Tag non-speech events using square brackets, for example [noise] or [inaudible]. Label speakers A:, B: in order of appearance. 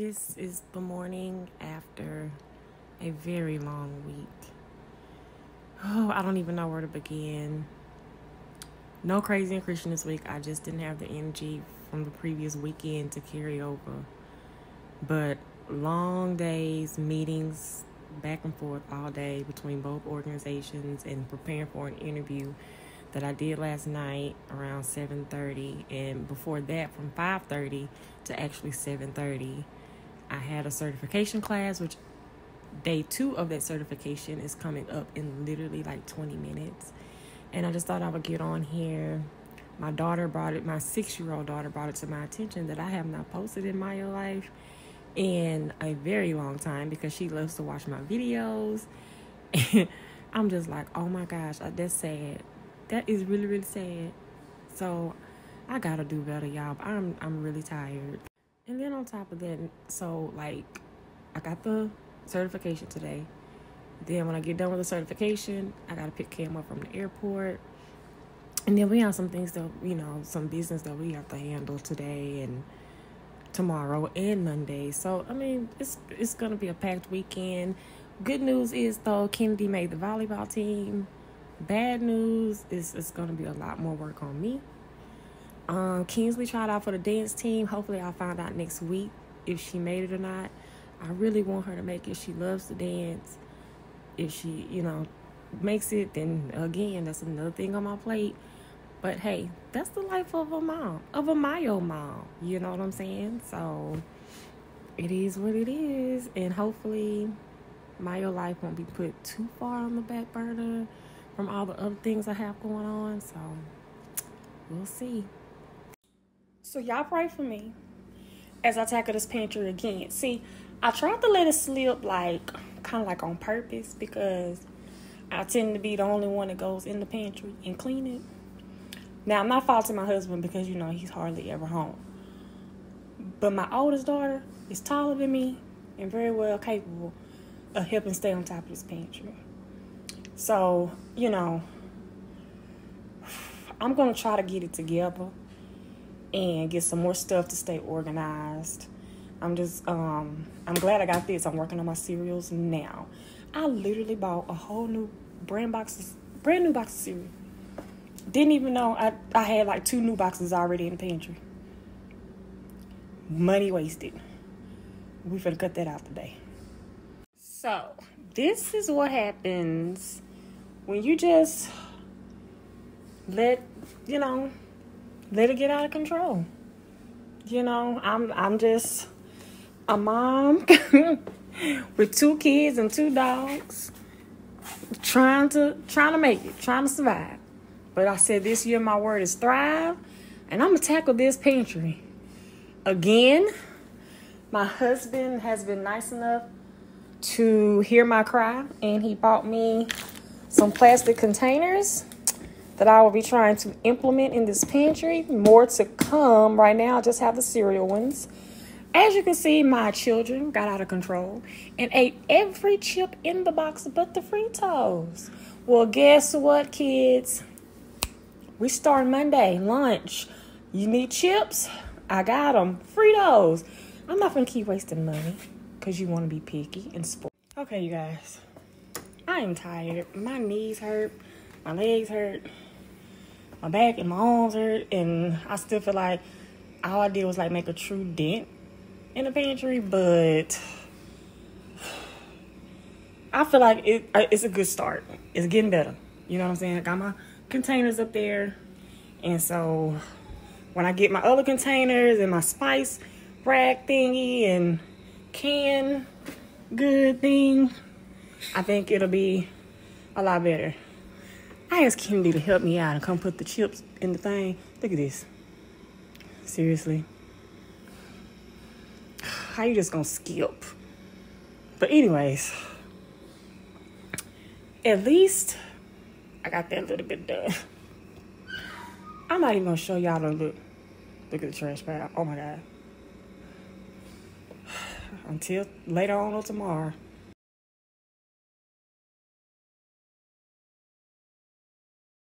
A: This is the morning after a very long week. Oh, I don't even know where to begin. No crazy and Christian this week. I just didn't have the energy from the previous weekend to carry over. But long days, meetings, back and forth all day between both organizations and preparing for an interview that I did last night around 7:30 and before that from 5:30 to actually 7:30 I had a certification class, which day two of that certification is coming up in literally like 20 minutes. And I just thought I would get on here. My daughter brought it, my six year old daughter brought it to my attention that I have not posted in my life in a very long time because she loves to watch my videos. [laughs] I'm just like, oh my gosh, uh, that's sad. That is really, really sad. So I gotta do better, y'all. I'm I'm really tired. And then on top of that, so like I got the certification today. Then when I get done with the certification, I gotta pick Cam up from the airport. And then we have some things that you know, some business that we have to handle today and tomorrow and Monday. So I mean, it's it's gonna be a packed weekend. Good news is though, Kennedy made the volleyball team. Bad news is it's gonna be a lot more work on me. Um, Kingsley tried out for the dance team. Hopefully, I'll find out next week if she made it or not. I really want her to make it. She loves to dance. If she, you know, makes it, then again, that's another thing on my plate. But hey, that's the life of a mom, of a Myo mom. You know what I'm saying? So it is what it is. And hopefully, MyoLife won't be put too far on the back burner from all the other things I have going on. So we'll see.
B: So y'all pray for me as I tackle this pantry again. See, I tried to let it slip like kind of like on purpose because I tend to be the only one that goes in the pantry and clean it. Now I'm not faulting my husband because you know he's hardly ever home. But my oldest daughter is taller than me and very well capable of helping stay on top of this pantry. So, you know, [sighs] I'm gonna try to get it together and get some more stuff to stay organized. I'm just um I'm glad I got this. I'm working on my cereals now. I literally bought a whole new brand boxes brand new box of cereal. Didn't even know I, I had like two new boxes already in the pantry. Money wasted. We finna cut that out today. So this is what happens when you just let you know let it get out of control. You know, I'm I'm just a mom [laughs] with two kids and two dogs trying to trying to make it, trying to survive. But I said this year my word is thrive, and I'm gonna tackle this pantry again. My husband has been nice enough to hear my cry, and he bought me some plastic containers that I will be trying to implement in this pantry. More to come. Right now, I just have the cereal ones. As you can see, my children got out of control and ate every chip in the box but the Fritos. Well, guess what, kids? We start Monday, lunch. You need chips? I got them. Fritos. I'm not going to keep wasting money because you want to be picky and spoiled. Okay, you guys. I am tired. My knees hurt. My legs hurt my back and my arms hurt, and I still feel like all I did was like make a true dent in the pantry, but I feel like it, it's a good start. It's getting better. You know what I'm saying? I got my containers up there, and so when I get my other containers and my spice rack thingy and can good thing, I think it'll be a lot better. I asked Kennedy to help me out and come put the chips in the thing. Look at this. Seriously. How you just gonna skip? But anyways, at least I got that little bit done. I'm not even gonna show y'all the look. Look at the trash pile. Oh my god. Until later on or tomorrow.